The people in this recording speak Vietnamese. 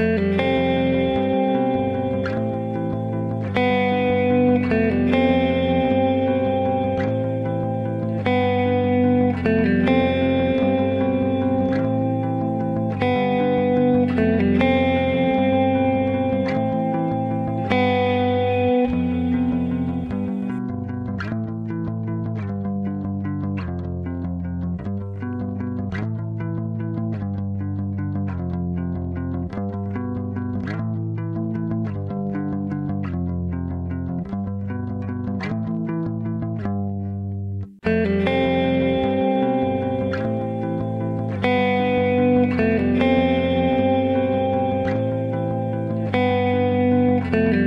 thank you. Bye.